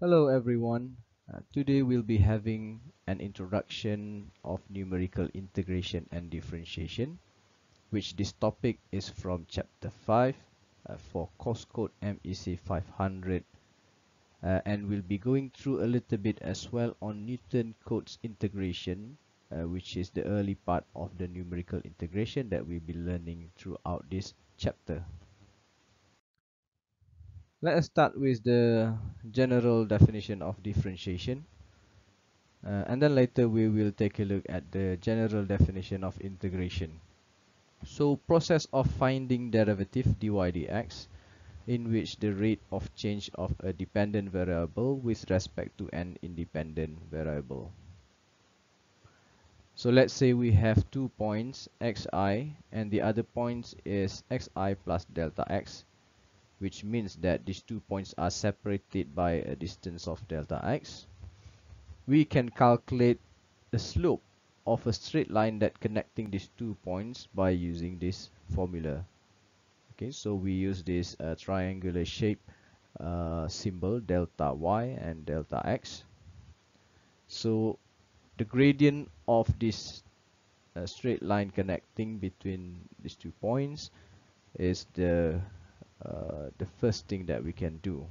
Hello everyone. Uh, today we'll be having an introduction of numerical integration and differentiation, which this topic is from chapter 5 uh, for course code MEC 500 uh, and we'll be going through a little bit as well on Newton codes integration uh, which is the early part of the numerical integration that we'll be learning throughout this chapter. Let us start with the general definition of differentiation. Uh, and then later we will take a look at the general definition of integration. So process of finding derivative dy dx in which the rate of change of a dependent variable with respect to an independent variable. So let's say we have two points xi and the other point is xi plus delta x which means that these two points are separated by a distance of delta x. We can calculate the slope of a straight line that connecting these two points by using this formula. Okay, so we use this uh, triangular shape uh, symbol delta y and delta x. So the gradient of this uh, straight line connecting between these two points is the uh, the first thing that we can do.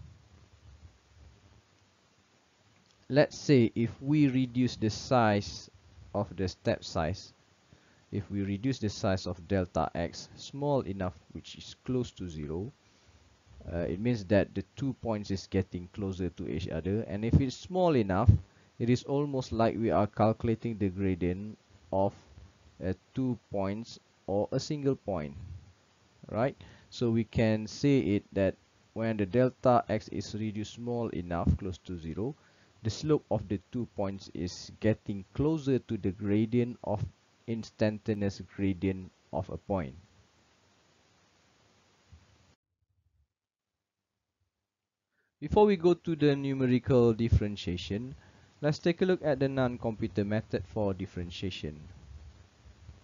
Let's say if we reduce the size of the step size, if we reduce the size of delta x small enough which is close to 0, uh, it means that the two points is getting closer to each other and if it's small enough, it is almost like we are calculating the gradient of uh, two points or a single point, right? So we can say it that when the delta x is reduced small enough close to 0, the slope of the two points is getting closer to the gradient of instantaneous gradient of a point. Before we go to the numerical differentiation, let's take a look at the non-computer method for differentiation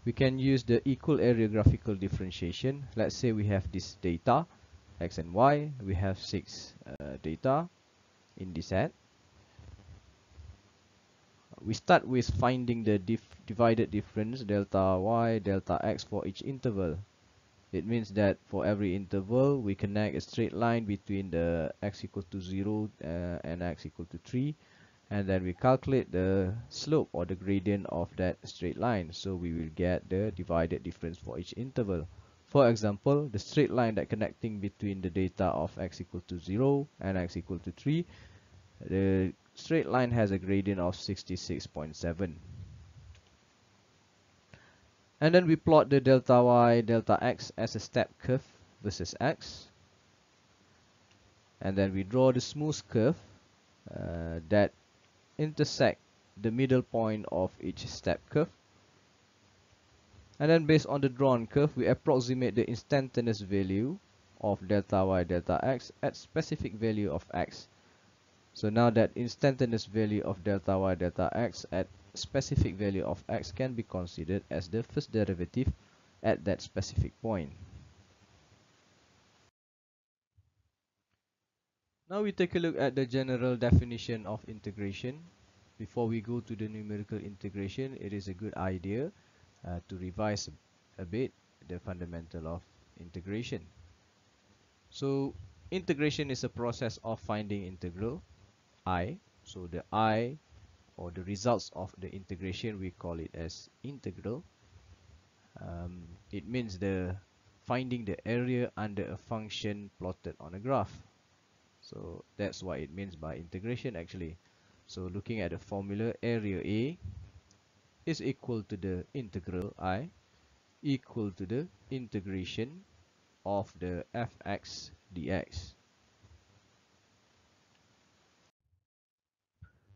we can use the equal area graphical differentiation. Let's say we have this data, x and y. We have six uh, data in this set. We start with finding the dif divided difference delta y, delta x for each interval. It means that for every interval, we connect a straight line between the x equal to 0 uh, and x equal to 3 and then we calculate the slope or the gradient of that straight line. So we will get the divided difference for each interval. For example the straight line that connecting between the data of x equal to 0 and x equal to 3 the straight line has a gradient of 66.7 and then we plot the delta y delta x as a step curve versus x. And then we draw the smooth curve uh, that intersect the middle point of each step curve. And then based on the drawn curve, we approximate the instantaneous value of delta y delta x at specific value of x. So now that instantaneous value of delta y delta x at specific value of x can be considered as the first derivative at that specific point. Now we take a look at the general definition of integration. Before we go to the numerical integration, it is a good idea uh, to revise a bit the fundamental of integration. So integration is a process of finding integral i. So the i or the results of the integration we call it as integral. Um, it means the finding the area under a function plotted on a graph. So that's what it means by integration actually. So looking at the formula, area A is equal to the integral I equal to the integration of the fx dx.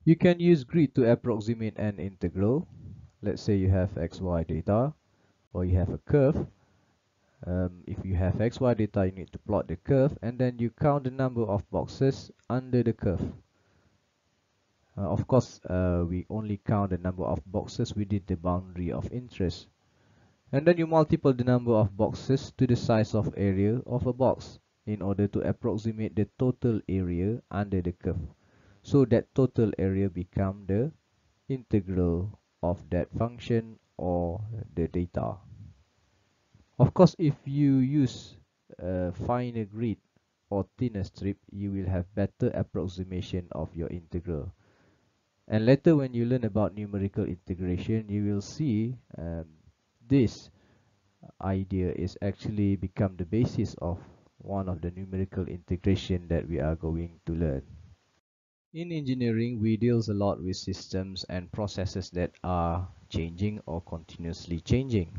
You can use grid to approximate an integral. Let's say you have xy data or you have a curve um, if you have xy data you need to plot the curve and then you count the number of boxes under the curve. Uh, of course uh, we only count the number of boxes. Within the boundary of interest. And then you multiply the number of boxes to the size of area of a box in order to approximate the total area under the curve. So that total area become the integral of that function or the data. Of course, if you use a finer grid or thinner strip, you will have better approximation of your integral. And later when you learn about numerical integration, you will see um, this idea is actually become the basis of one of the numerical integration that we are going to learn. In engineering, we deals a lot with systems and processes that are changing or continuously changing.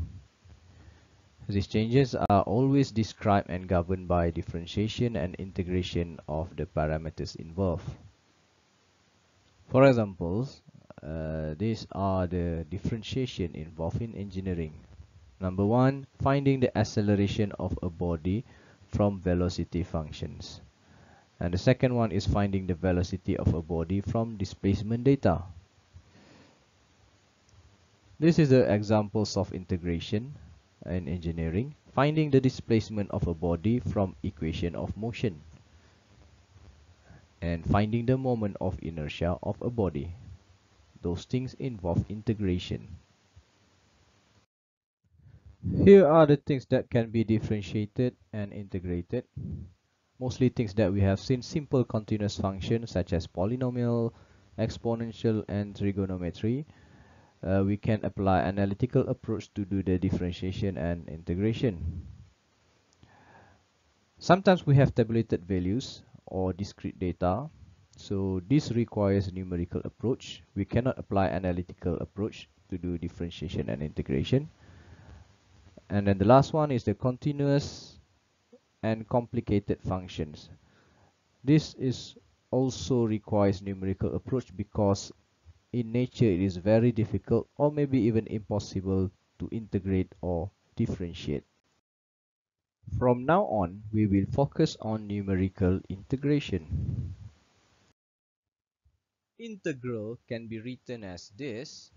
These changes are always described and governed by differentiation and integration of the parameters involved. For examples, uh, these are the differentiation involved in engineering. Number one, finding the acceleration of a body from velocity functions. And the second one is finding the velocity of a body from displacement data. This is the examples of integration in engineering, finding the displacement of a body from equation of motion and finding the moment of inertia of a body. Those things involve integration. Here are the things that can be differentiated and integrated. Mostly things that we have seen simple continuous functions such as polynomial, exponential and trigonometry uh, we can apply analytical approach to do the differentiation and integration. Sometimes we have tabulated values or discrete data. So this requires numerical approach. We cannot apply analytical approach to do differentiation and integration. And then the last one is the continuous and complicated functions. This is also requires numerical approach because in nature it is very difficult or maybe even impossible to integrate or differentiate. From now on, we will focus on numerical integration. Integral can be written as this,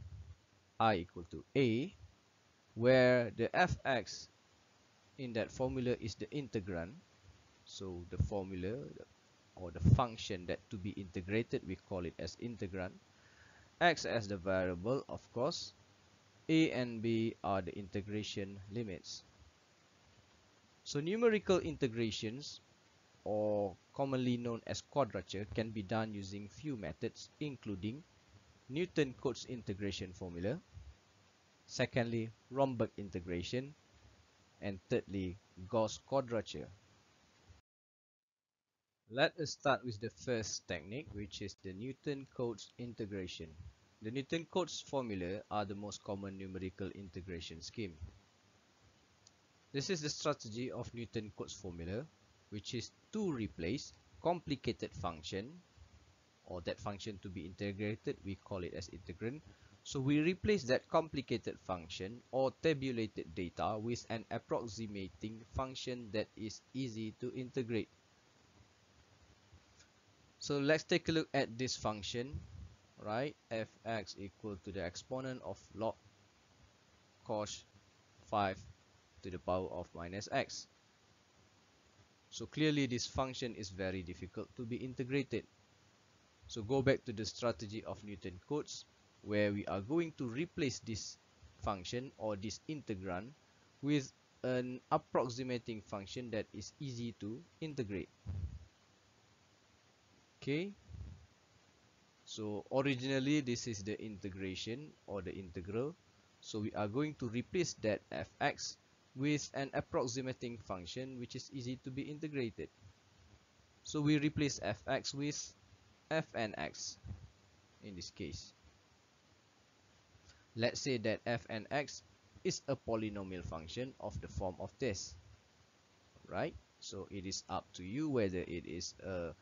i equal to a, where the fx in that formula is the integrand. So the formula or the function that to be integrated, we call it as integrand x as the variable of course. A and b are the integration limits. So numerical integrations or commonly known as quadrature can be done using few methods including Newton-Cotes integration formula secondly Romberg integration and thirdly Gauss quadrature let us start with the first technique, which is the Newton-Cotes integration. The Newton-Cotes formula are the most common numerical integration scheme. This is the strategy of Newton-Cotes formula, which is to replace complicated function or that function to be integrated, we call it as integrand. So we replace that complicated function or tabulated data with an approximating function that is easy to integrate. So let's take a look at this function, right? fx equal to the exponent of log cos 5 to the power of minus x. So clearly this function is very difficult to be integrated. So go back to the strategy of Newton-Cotes where we are going to replace this function or this integrand with an approximating function that is easy to integrate okay. So originally this is the integration or the integral. So we are going to replace that fx with an approximating function which is easy to be integrated. So we replace fx with fnx in this case. Let's say that fnx is a polynomial function of the form of this right? So it is up to you whether it is a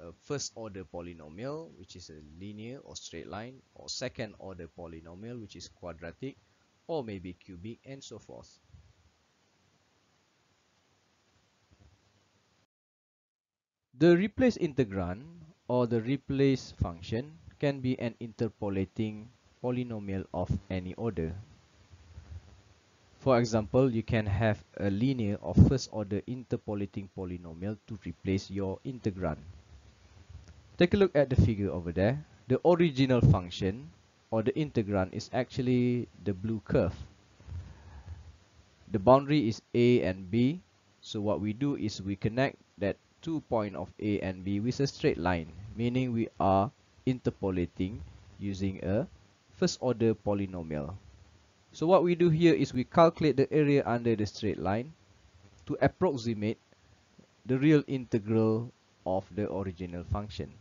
a first order polynomial which is a linear or straight line or second order polynomial which is quadratic or maybe cubic and so forth. The replace integrand or the replace function can be an interpolating polynomial of any order. For example, you can have a linear or first order interpolating polynomial to replace your integrand. Take a look at the figure over there. The original function or the integrand is actually the blue curve. The boundary is a and b. So what we do is we connect that two point of a and b with a straight line, meaning we are interpolating using a first order polynomial. So what we do here is we calculate the area under the straight line to approximate the real integral of the original function.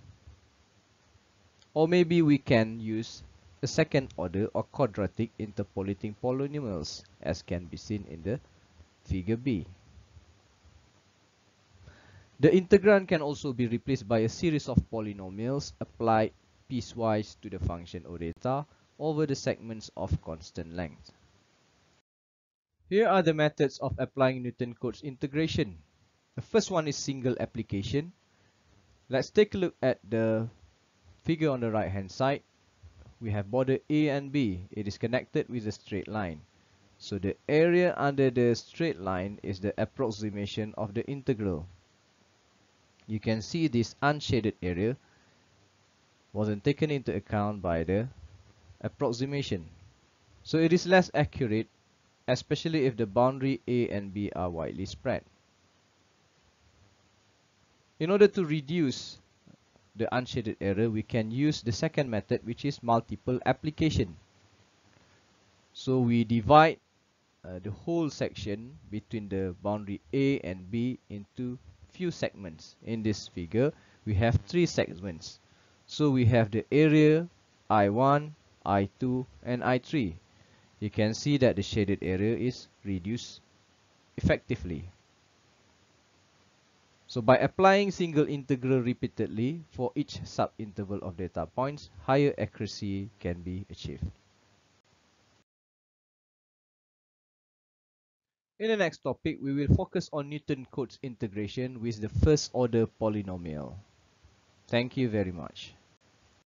Or maybe we can use a second order or quadratic interpolating polynomials as can be seen in the figure B. The integrand can also be replaced by a series of polynomials applied piecewise to the function odeta over the segments of constant length. Here are the methods of applying Newton-Cotes integration. The first one is single application. Let's take a look at the figure on the right hand side. We have border A and B. It is connected with a straight line. So the area under the straight line is the approximation of the integral. You can see this unshaded area wasn't taken into account by the approximation. So it is less accurate, especially if the boundary A and B are widely spread. In order to reduce the unshaded area, we can use the second method, which is multiple application. So we divide uh, the whole section between the boundary A and B into few segments. In this figure, we have three segments. So we have the area I1, I2 and I3. You can see that the shaded area is reduced effectively. So by applying single integral repeatedly for each subinterval of data points, higher accuracy can be achieved. In the next topic, we will focus on Newton-Cotes integration with the first order polynomial. Thank you very much.